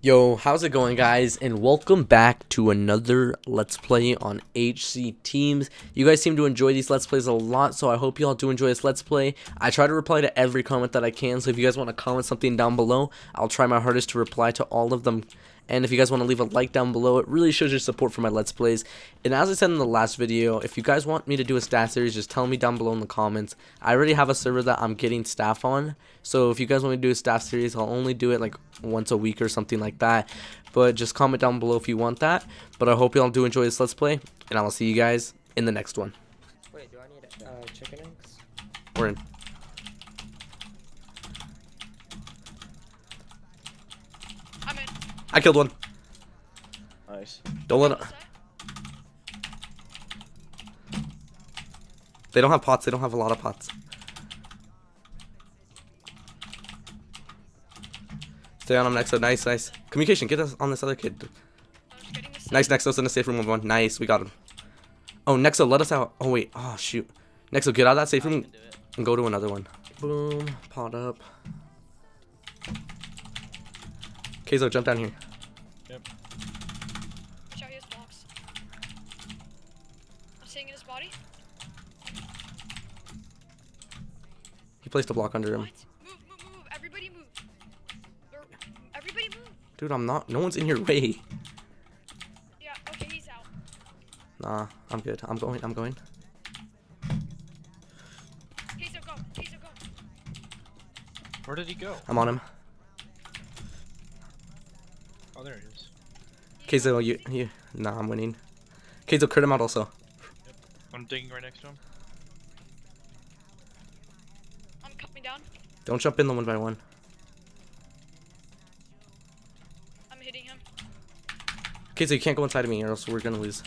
Yo, how's it going guys and welcome back to another Let's Play on HC Teams. You guys seem to enjoy these Let's Plays a lot, so I hope you all do enjoy this Let's Play. I try to reply to every comment that I can, so if you guys want to comment something down below, I'll try my hardest to reply to all of them. And if you guys want to leave a like down below, it really shows your support for my Let's Plays. And as I said in the last video, if you guys want me to do a staff series, just tell me down below in the comments. I already have a server that I'm getting staff on, so if you guys want me to do a staff series, I'll only do it like once a week or something like that. But just comment down below if you want that. But I hope you all do enjoy this Let's Play, and I'll see you guys in the next one. Wait, do I need uh, chicken eggs? We're in. I'm in. I killed one. Nice. Don't let it. They don't have pots. They don't have a lot of pots. Stay on him, Nexo. Nice, nice. Communication. Get us on this other kid. I'm just getting this. Nice, Nexo's in the safe room with one. Nice, we got him. Oh, Nexo, let us out. Oh, wait. Oh, shoot. Nexo, get out of that safe room and go to another one. Boom. Pot up. Keizo, jump down here. Watch out, he has blocks. I'm seeing in his body. He placed a block under him. What? Move, move, move. Everybody move. Or- Everybody move. Dude, I'm not. No one's in your way. Yeah, okay, he's out. Nah, I'm good. I'm going. I'm going. Queso, go. Queso, go. Where did he go? I'm on him. Oh, there he is. Keizo, you, you. Nah, I'm winning. Keizo, crit him out also. I'm digging right next to him. I'm coming down. Don't jump in the one by one. I'm hitting him. Keizo, you can't go inside of me or else we're gonna lose.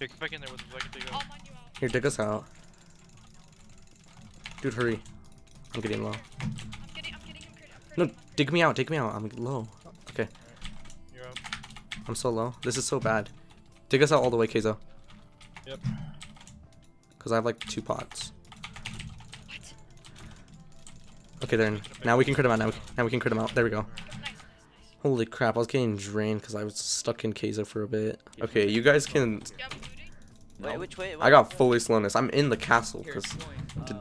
Yeah, get back in there with him I can dig out. mine you out. Here, dig us out. Dude, hurry. I'm getting low. I'm getting, I'm getting him. I'm No, critting dig me out. Dig me out. I'm low. Okay, You're up. I'm so low. This is so bad. Dig us out all the way, Keizo. Yep. Because I have like two pots. critting. Okay, they're. Now we can crit him out. Now we, now we can crit him out. There we go. Holy crap, I was getting drained because I was stuck in Keizo for a bit. Okay, you guys can... You have looting? Wait, which way? I got fully slowness. I'm in the castle because... Uh,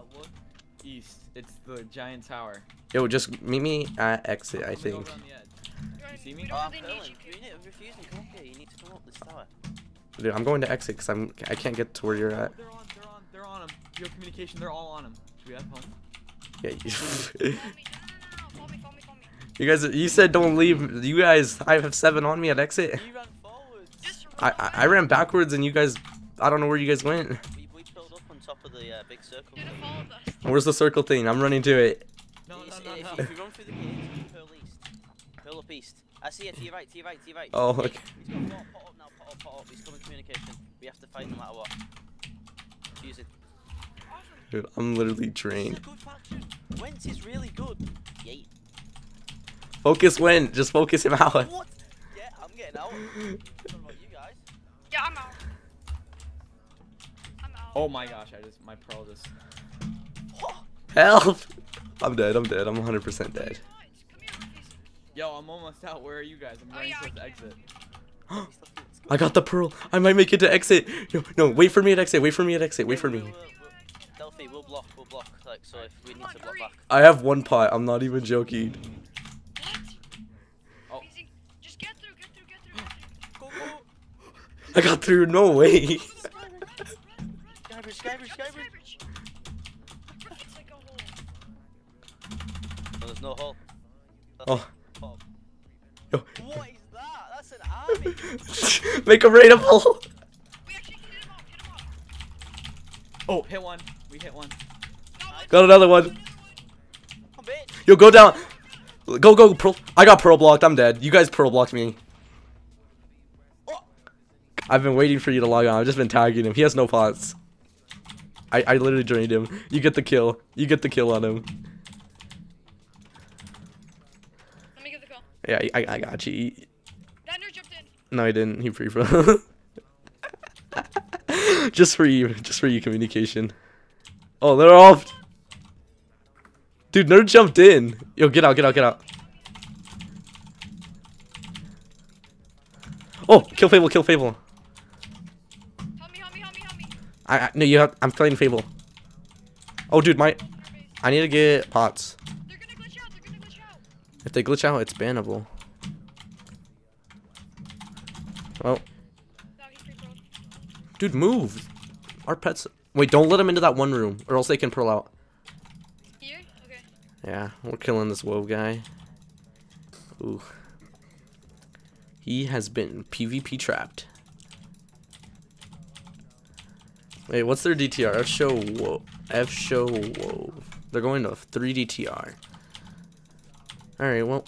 east. It's the giant tower. Yo, just meet me at exit, I I'm gonna go think. around the edge. Ryan, see me? We Oh, don't I'm really need pulling. you. You need, refusing to come up here. You need to come up this tower. Dude, I'm going to exit because I'm I can't get to where you're at. They're on. They're on. They're on him. You have communication. They're all on him. Should we have fun? Yeah, you, guys, you said don't leave. You guys, I have seven on me at exit. You ran forwards. I I, I ran backwards and you guys, I don't know where you guys went. We, we pulled up on top of the uh, big circle. Should have thing. followed us. Where's the circle thing? I'm running to it. No, no, no, no. If you run through the gates, you pull east. Pull up east. I see it. To your right. To your right. To your right. Oh, okay. He's got pot, pot up now. Pot up. Pot up. He's coming communication. We have to fight no matter what. Use it. Dude, I'm literally drained. a good faction. Wentz is really good. Yay. Focus win. Just focus him out. What? Yeah, I'm getting out. you guys? Yeah, I'm out. I'm out. Oh my gosh! I just my pearl just. Help! I'm dead. I'm dead. I'm 100% dead. Nice. Come here, Rufus. Yo, I'm almost out. Where are you guys? I'm Oh, running yeah, I towards the exit. He's looking- let's go. I got the pearl. I might make it to exit. No, no, wait for me at exit. Wait for me at exit. Wait for me. we'll- we'll- Delphi, we'll block, we'll block. Like, so if we need to on, block back. I have one pot. I'm not even joking. What? Oh. Just get through, get through, get through. Go, go. I got through. No way. That's an army. Make a raidable. We actually can hit him up, hit him up. Oh, hit one. We hit one. No, Got another one. do another one. Come bitch. Yo, go down. Go, go, pearl. I got pearl blocked. I'm dead. You guys pearl blocked me. I've been waiting for you to log on. I've just been tagging him. He has no pots. I, I literally drained him. You get the kill. You get the kill on him. Let me get the kill. Yeah, I, I got you. That nerd jumped in. No, he didn't. He free for. just for you. Just for you, communication. Oh, they're all. Dude, nerd jumped in. Yo, get out, get out, get out. Oh, kill Fable, kill Fable. Help me, help me, help me, help me. I, I no, you have. I'm killing Fable. Oh, dude, my. I need to get pots. They're gonna glitch out. They're gonna glitch out. If they glitch out, it's bannable. Well, No, he free rolled. dude, move. Our pets. Wait, don't let them into that one room, or else they can pearl out. Here? Okay. Yeah, we're killing this woe guy. Ooh. He has been PvP trapped. Wait, what's their DTR? F show whoa. F show whoa. They're going to 3 DTR. Alright, well,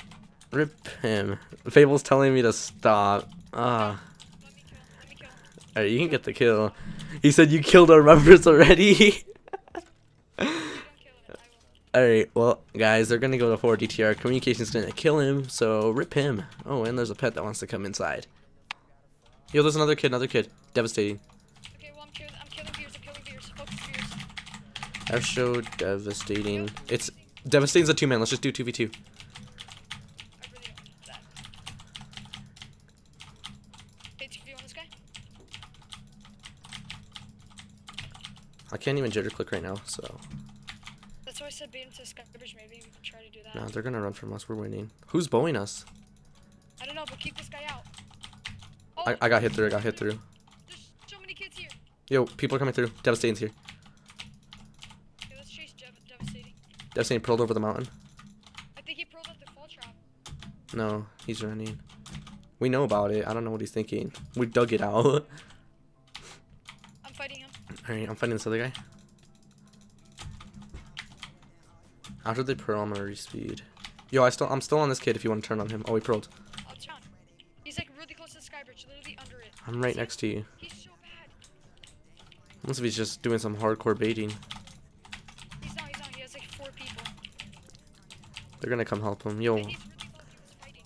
rip him. Fable's telling me to stop. Ah. Let me kill. Let me kill. Alright, you can get the kill. He said you killed our members already. You don't kill it. I will. Alright, well, guys, they're gonna go to 4 DTR. Communication's gonna kill him, so rip him. Oh, and there's a pet that wants to come inside. Yo, there's another kid, another kid. Devastating. Okay, well, I'm killing. I'm killing fears. I'm killing fears. Focus. F show devastating. It's devastating's a two man. Let's just do 2v2. I really don't. That. Hey, 2v on this guy. I can't even jitter click right now, so That's why I said bait him to Skybridge. Maybe we can try to do that. no, they're gonna run from us. We're winning. Who's bowing us? I don't know, but keep this guy out. Oh, I, I got hit through. I got hit through. There's so many kids here. Yo, people are coming through. Devastating's here. Okay, let's chase Dev- Devastating. Devastating pearled over the mountain. I think he pulled up the fall trap. No, he's running. We know about it. I don't know what he's thinking. We dug it out. I'm fighting him. Alright, I'm fighting this other guy. After they pearl, I'm gonna respeed. Yo, I still I'm still on this kid if you want to turn on him. Oh he pearled. Oh, He's like really close to the Skybridge, literally under it. I'm right next to you. He's so bad. Unless if he's just doing some hardcore baiting. He's not, he's not. He has like four people. They're gonna come help him. Yo, And he's really low. He was fighting.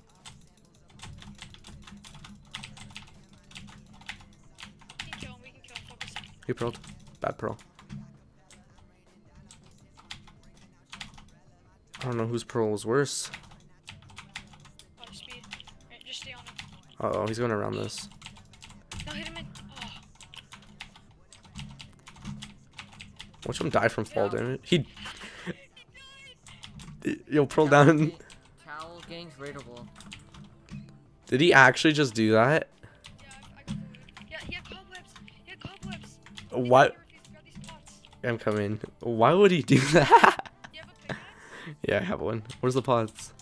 We can kill him. We can kill him. Focus. he pearled. Bad pearl. I don't know whose pearl was worse. Oh, speed. Right, just stay on him. Uh oh, he's going around this. No, hit him in. Oh, Watch him die from fall damage. He. Yo, pearl down. Towel gang's raidable. Did he actually just do that? yeah, I, I got Yeah, he had cobwebs. He had cobwebs. What? I'm coming. Why would he do that? You have a pickaxe? yeah, I have one. Where's the pods?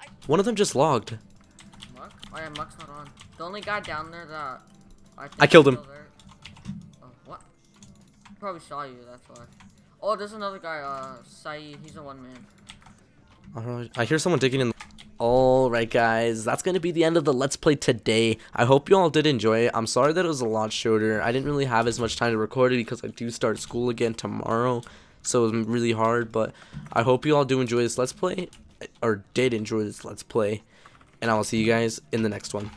I, I, One of them just logged. Muck? Oh yeah, Muck's not on. The only guy down there that I, I killed him. Oh, what? Probably saw you, that's why. Oh, there's another guy, uh, Saeed. He's a one man. Alright, I hear someone digging in. Alright guys, that's going to be the end of the Let's Play today. I hope you all did enjoy it. I'm sorry that it was a lot shorter. I didn't really have as much time to record it because I do start school again tomorrow. So it was really hard, but I hope you all do enjoy this Let's Play. Or did enjoy this Let's Play. And I will see you guys in the next one.